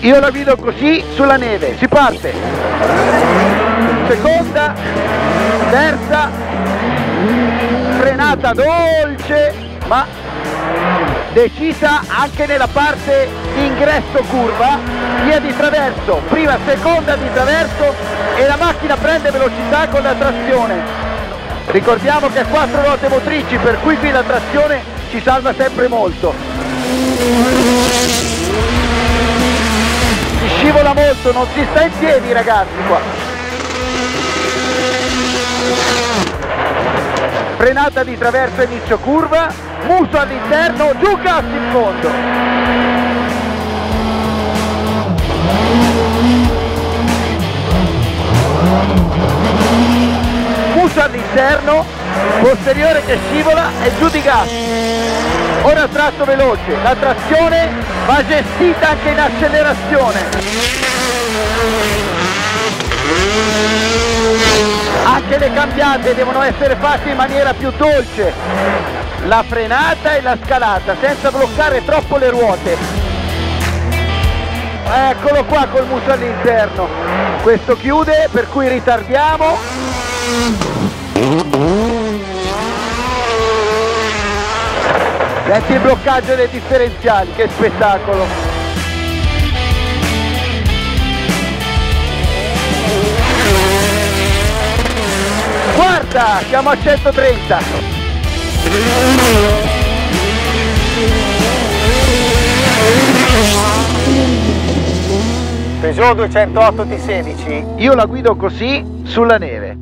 Io la guido così sulla neve, si parte. Seconda, terza, frenata dolce, ma decisa anche nella parte ingresso curva, via di traverso, prima, seconda di traverso e la macchina prende velocità con la trazione. Ricordiamo che ha quattro ruote motrici, per cui qui la trazione ci salva sempre molto. Molto, non si sta in piedi ragazzi qua. Frenata di traverso inizio curva, muso all'interno, giù gas in fondo. Muso all'interno, posteriore che scivola e giù di gas. Ora tratto veloce, la trazione va gestita anche in accelerazione. Anche le cambiate devono essere fatte in maniera più dolce. La frenata e la scalata senza bloccare troppo le ruote. Eccolo qua col muso all'interno. Questo chiude per cui ritardiamo. Senti il bloccaggio dei differenziali, che spettacolo! Guarda, siamo a 130! Peugeot 208 T16 Io la guido così sulla neve.